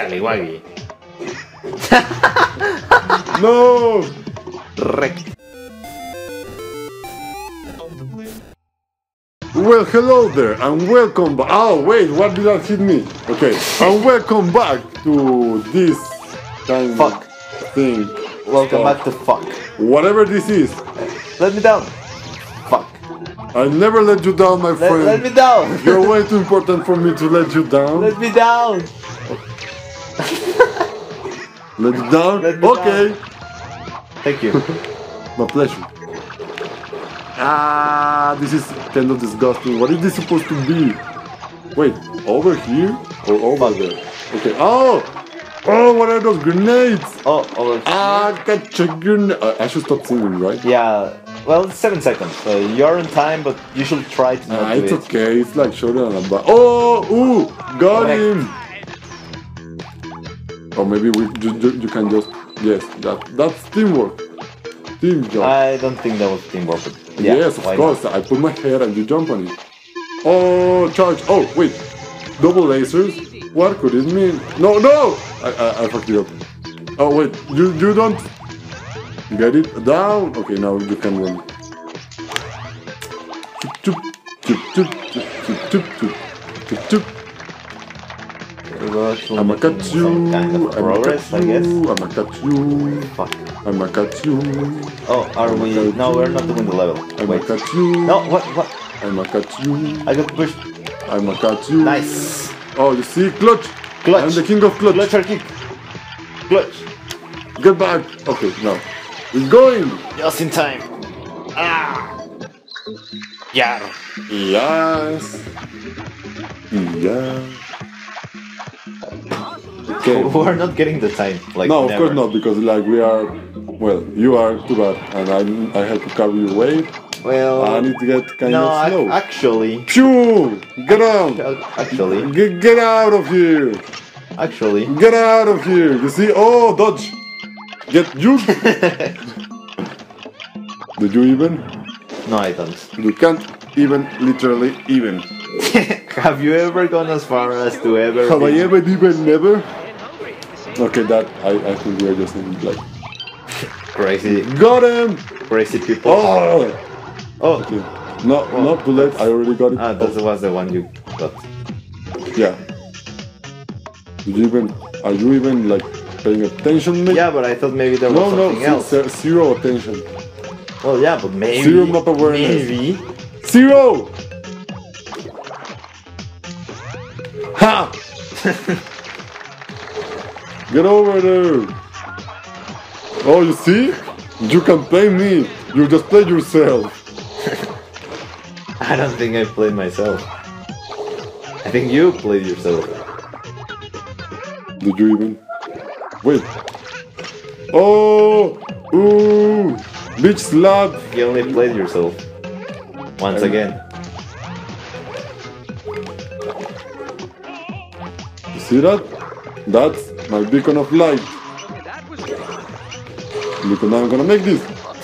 Caliwagi. No! Rec. Well, hello there, and welcome back. Oh, wait, what did that hit me? Okay, and welcome back to this kind Fuck. thing. Welcome Stop. back to fuck. Whatever this is, Let me down. Fuck. I never let you down, my Let, friend. let me down. You're way too important for me to let you down. Let me down. Let you down? Let okay, Thank you. my pleasure. Ah, this is kind of disgusting. What is this supposed to be? Wait, over here or over there? Okay. Oh, oh, what are those grenades? Oh, oh Ah, catch a grenade. Uh, I should stop singing, right? yeah. Well, it's seven seconds. So you're in time, but you should try to not Ah, do it's it. okay. It's like showdown. and ba- Oh, ooh, got Correct. him. Or maybe we you, you, you can just yes that that's teamwork. Team job. I don't think that was teamwork. Yeah, yes, of course. I put my head and you jump on it. Oh, charge! Oh, wait, double lasers. What could it mean? No, no! I I, I fucked it up. Oh wait, you you don't get it down. Okay, now you can run. Chup, chup, chup, chup, chup, chup, chup, chup, chup. Not? We're actually I'ma catch you. some kind of I'ma progress, I guess. you. I'ma catch you. Fuck. I'ma catch you. Oh, are we? catch No, we're not doing the level. I'ma Wait. catch you. No, what? What? I'ma catch you. I got pushed. I'ma catch you. Nice. Oh, you see, clutch. Clutch. I'm the king of clutch. Clutch or kick. Clutch. Get back. Okay, now it's going. Just in time. Ah. Yeah. Yes. Yeah. Okay. We're not getting the time. Like No, of never. course not, because like we are. Well, you are too bad, and I I have to carry your weight. Well, I need to get kind no, of slow. actually, Phew! Get out! actually, Get, get out of here! actually. Get out of here! You see? Oh, dodge! Get you! Did you even? No, I don't. You can't even literally even. Have you ever gone as far as to ever? Have I ever even never? Okay, that I, I think we are just in like Crazy, got him. crazy people. Oh, Oh, okay. No, not too late. I already got it. ah, that was the one you got. Yeah. Did you even? Are you even like paying attention? Yeah, but I thought maybe there was No, no, something else. ze- zero attention. Well, yeah, but maybe. Zero map awareness. Maybe. Zero. Ha! Get over there. Oh, you see? You can play me. You just play yourself. I don't think I played myself. I think you played yourself. Did you even? Wait. Oh! Ooh! Bitch slap! You only played yourself. Once again. You see that? That's my beacon of light. Look, now I'm gonna make this.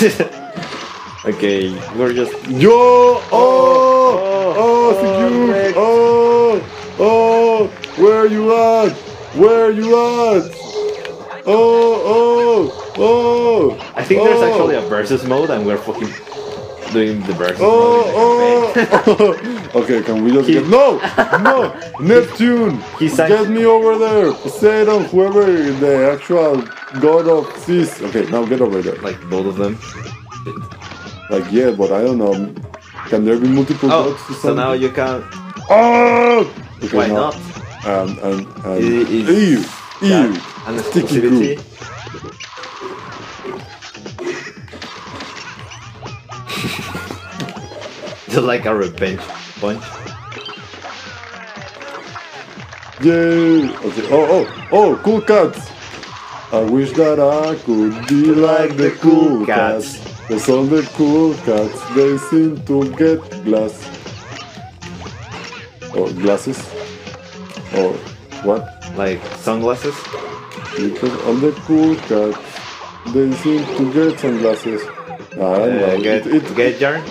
okay, we're just. Yo! Oh! oh, Oh, oh. Oh! Oh! Where you at? Where you at? Oh! Oh! Oh! I think there's oh. actually a versus mode, and we're fucking doing the versus Oh, mode. oh, okay, can we just He- get no, no, Neptune, He sang- get me over there, Poseidon, whoever the actual god of seas. Okay, now get over there. like both of them. Like yeah, but I don't know. Can there be multiple Oh, gods to so now you can. Oh, okay, Why now- not? And and and It is- ew, ew, and sticky exclusivity. glue. Like a revenge punch. Yay! Okay. Oh, oh, oh, cool cats. I wish that I could be like the cool cats. Cause all the cool cats, they seem to get glass. Or glasses. Or what? Like sunglasses. Because all the cool cats, they seem to get sunglasses. I don't know. Uh, get It, it, get yarn.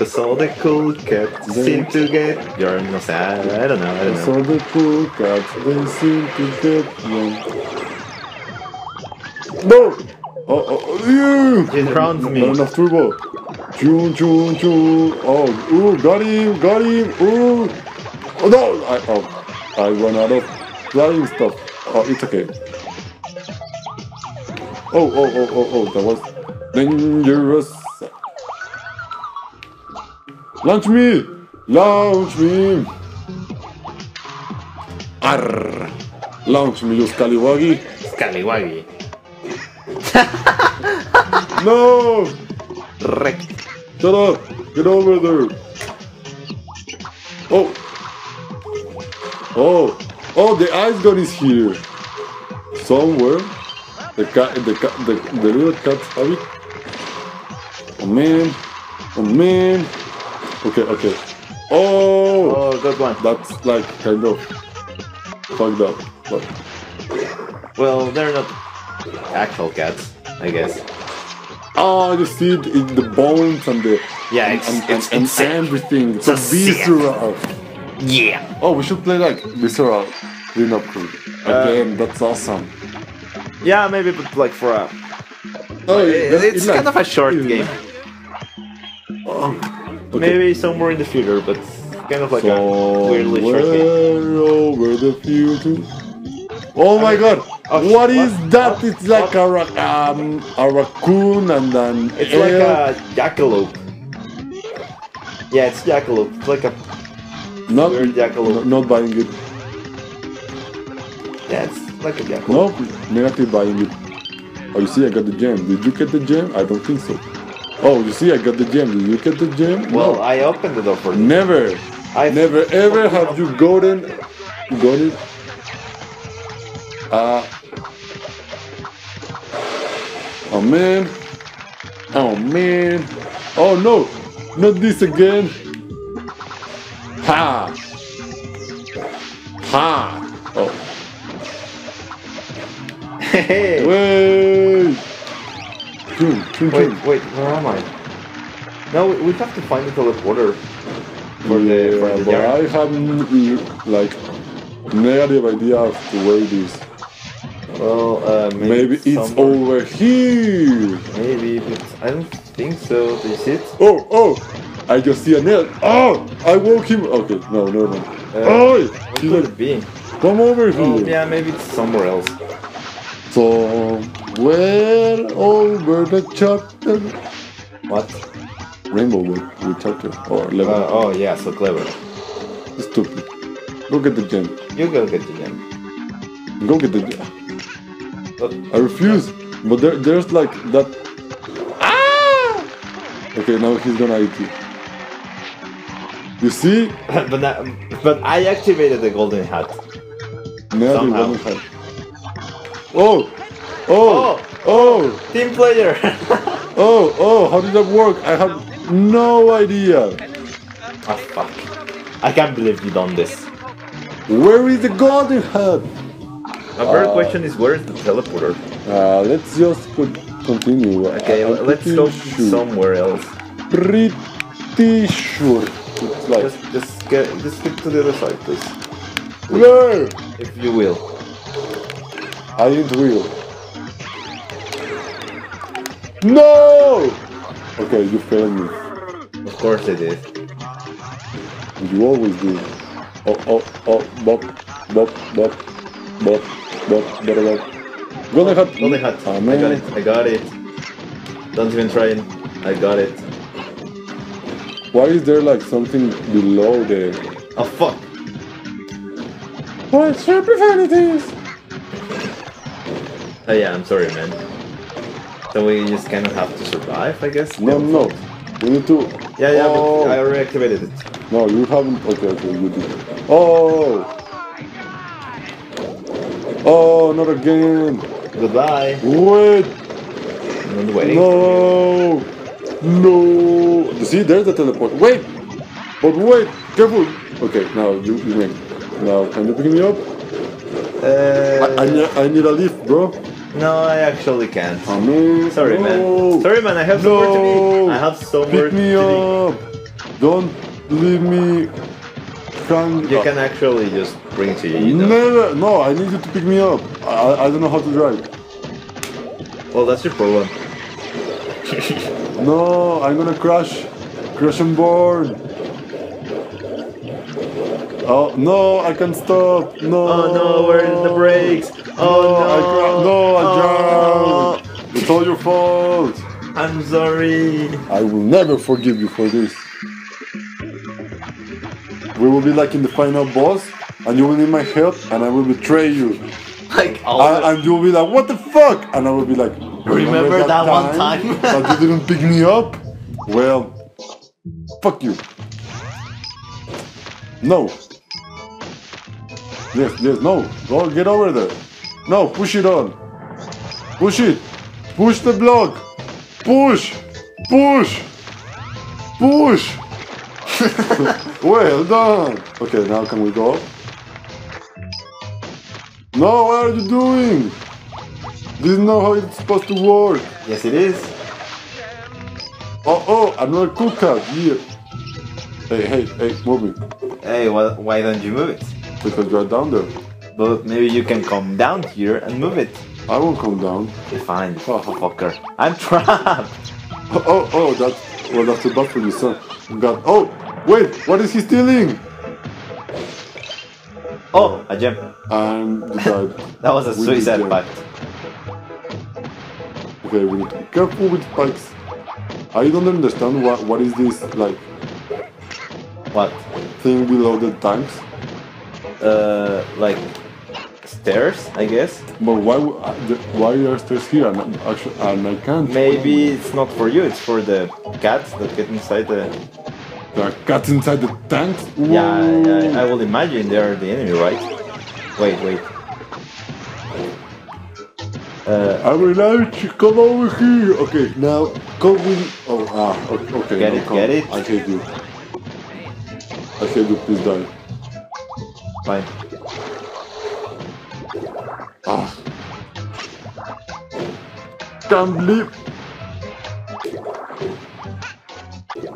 Cause all the cool cats seem to get your no sé, I, I don't know, I don't know. So the cool cats, they seem to get uh, uh, one. No! Oh, oh, you! It rounds me. Not enough turbo. Choo, choo, choo. Oh, ooh, got him, got him, ooh. Oh, no! I, oh, I run out of flying stuff. Oh, it's okay. Oh, oh, oh, oh, oh, that was dangerous. Launch me! Launch me! Arr! Launch me, you scallywaggy! Scallywaggy. No! Wrecked. Shut up! Get over there! Oh! Oh! Oh, the ice gun is here! Somewhere. The cat, the cat, the, the little cats have it. Oh man! Oh man! Okay, okay. Oh! Oh, good one. That's like kind of fucked up. But Well, they're not actual cats, I guess. oh, you see it in the bones and the Yeah, and, it's- and, it's and, and insane. everything. It's So a sick. visceral. Yeah. Oh, we should play like visceral cleanup crew Uh, again. that's awesome. Yeah, maybe, but like for a. Oh, It- that's- it's like- kind of a short game. Oh, okay. Maybe somewhere in the future, but kind of like a weirdly short game. Over the future. Oh my mean- god! oh, what what? is that? What? It's like a, ra- um, a raccoon and an It's like a jackalope. Yeah, it's jackalope. It's like a. not, weird jackalope. not buying it. Yeah, it's like a jackalope. No, negative buying it. Oh, you see, I got the gem. Did you get the gem? I don't think so. Oh, you see, I got the gem. Did you get the gem? Well, no. I opened the door for you. never, I never, ever have you gotten, got it. Uh, oh man, oh man, oh no, not this again. Ha, ha. Oh, Hey. Wait, wait, where am I? No, we- have to find the teleporter for the for Yeah, the but. I have like negative idea of the way this. Well, uh, maybe, Maybe it's somewhere. over here. Maybe, but I don't think so. See it? Oh, oh! I just see a nail. Oh! I woke him. Okay, no, no, no. Uh, oh! What could it be? come over here. Oh, yeah, maybe it's somewhere else. Somewhere over the chapter. What? Rainbow with, with chapter or Uh, oh, yeah, so clever. Stupid. Go get the gem. You go get the gem. Go get the gem. Oh, I refuse. But there, there's like that. Ah! Okay, now he's gonna eat you. You see? but, that, but I activated the golden hat. Now the Somehow. one had- Oh! Oh! Oh! Team player! Oh! Oh! How did that work? I have no idea. ah, fuck. I can't believe you done this. Where is the golden hat? A better Uh, question is where is the teleporter? Uh, let's just co- continue. Okay, I- I'm let's go sure. somewhere else. Pretty sure. It's like Just, just get, just skip to the other side, please, where? if you will. I ain't real. No! Okay, you failed me. Of course I did. You always do. Oh, oh, oh, bop, bop, bop, bop, bop, bop, bop. Golden hat. Golden hat. Ah, I got it. I got it. Don't even try it. I got it. Why is there like something below the... Oh fuck. What's your profanities? Oh yeah, I'm sorry, man. So we just kind of have to survive, I guess. No, no. We need to... Yeah, yeah, oh. but I already activated it. No, you haven't... Okay, okay, you did. Oh! Oh, not again! Goodbye. Wait! I'm not waiting. No! No! See, there's the teleport. Wait! But wait! Careful! Okay, now you, you make. Now, can you pick me up? Uh, I, I, need, I need a lift, bro. No, I actually can't. Oh, man. Sorry, no. man. Sorry, man. I have somewhere to be. I have somewhere Pick me to up! Don't leave me hang. You can actually just bring to you. though. Never. No, I need you to pick me up. I, I don't know how to drive. Well, that's your problem. No, I'm gonna crash. Crash and burn. Oh no, I can't stop. No. Oh no, where are the brakes? Oh I cra- no, I Oh. drowned. Oh. It's all your fault. I'm sorry. I will never forgive you for this. We will be like in the final boss, and you will need my help, and I will betray you. Like all And, and you will be like, what the fuck? And I will be like, Remember that one time?" that you didn't pick me up? Well, fuck you. No. Yes, yes, no. Go get over there. No, push it on. Push it. Push the block. Push. Push. Push. well done. Okay, now can we go? No, what are you doing? This is not how it's supposed to work. yes, it is. Oh, oh, another cool cat here. Hey, hey, hey, move it. Hey, well, why don't you move it? Because you're down there. But maybe you can come down here and move it. I won't come down. Fine, oh. fucker. I'm trapped. Oh, oh, oh that's, well, that's too bad for you, son. God, oh, wait, what is he stealing? Oh, a gem. And. That was a We suicide pact. Okay, we need to be careful with spikes. I don't understand what, what is this, like, What? thing below the tanks. Uh, like stairs, I guess. But why, uh, the, why are stairs here and, I'm actually, and I can't? Maybe it's not for you. It's for the cats that get inside the. There are cats inside the tanks? Yeah, Whoa. yeah. I will imagine they are the enemy, right? Wait, wait. Uh, I will let you come over here. Okay, now come with. Oh, ah, okay. Get now it, come. get it. I hate you. I hate you. Please die. fine. Can't believe.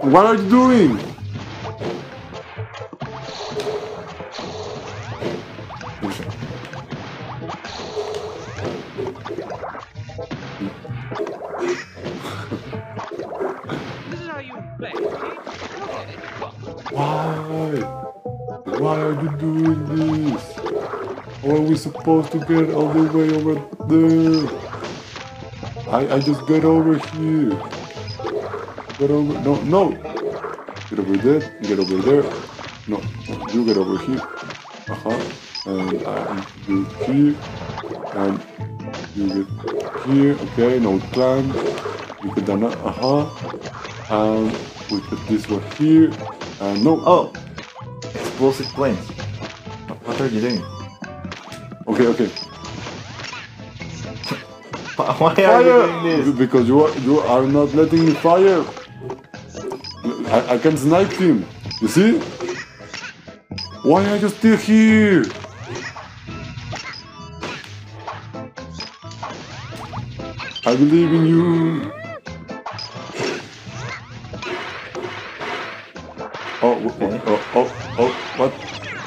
What are you doing? Why? Why are you doing this? How are we supposed to get all the way over there? I I just get over here. Get over no no. Get over there. Get over there. No, you get over here. Uh huh. And I do here. And you get here. Okay. No climb. You get down. Uh huh. And we put this one here. And no. Oh, explosive planes. What are you doing? Okay, okay. Why are you doing this? Because you are you are not letting me fire. I, I can snipe him. You see? Why are you still here? I believe in you. Oh, w- Okay. oh, oh, oh, what?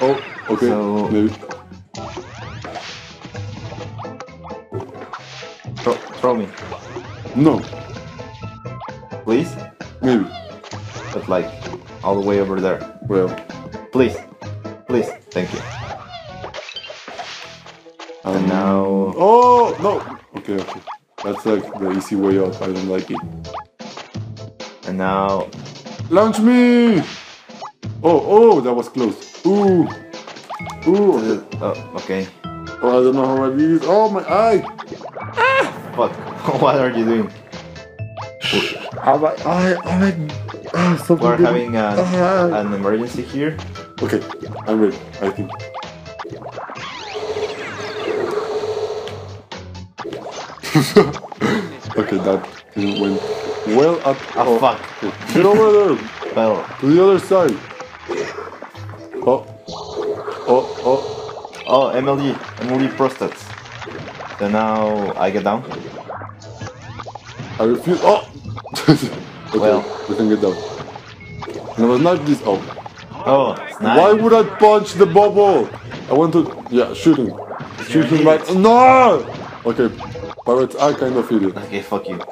Oh, okay, So- maybe. Throw, me, No, please. maybe. But like all the way over there. Well, Please, please. Thank you. And um, now, Oh no! Okay, okay. That's like the easy way out. I don't like it. and now. Launch me! Oh, oh, that was close. Ooh, ooh. Oh, okay. Oh, I don't know how I do this. Oh my eye! What? what are you doing? Eye! Oh my. Ah, something We're having an, Ah. an emergency here. Okay, I'm ready. I think. okay, that didn't went well at Oh, fuck. Get over there Well, to the other side. Oh, oh, oh. oh, MLG, MLG prostats. So now I get down. I refuse. Oh. okay, Well. we can get down. No, it's not this. Oh. Oh, nice. Why would I punch the bubble? I want to. Yeah, shoot him. Shoot him right. No! Okay, pirates are kind of idiot. Okay, fuck you.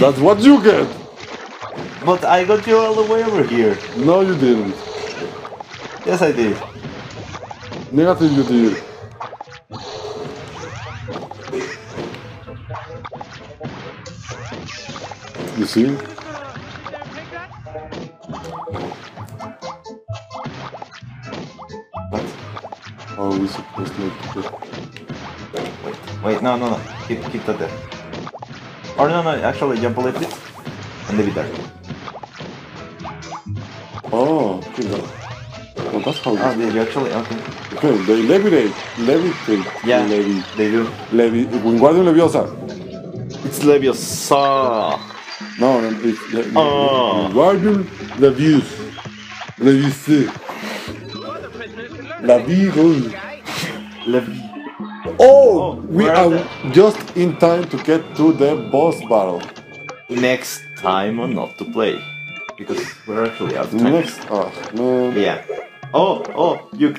That's what you get! But I got you all the way over here. No, you didn't. Yes, I did. Negative, you did. You see? That. What? How are we supposed to make it? Wait, wait, no, no, no. Keep, keep that there. Or no, no, actually jump a little bit and leave it there. Oh, okay, well, that's how Ah, it did you actually? Okay. Okay, they levitate. Levitate. Yeah, Levi. they do. Levi. Wingardium Leviosa. It's Leviosa. No, no, it's Oh. Wingardium Leviosa. Leviosa. Other prisoners can learn. Leviosa. Levi. Oh, Oh, we are just in time to get to the boss battle. Next time or not to play. Because we're actually out of time. Next, ah, man. Yeah. Oh, oh, you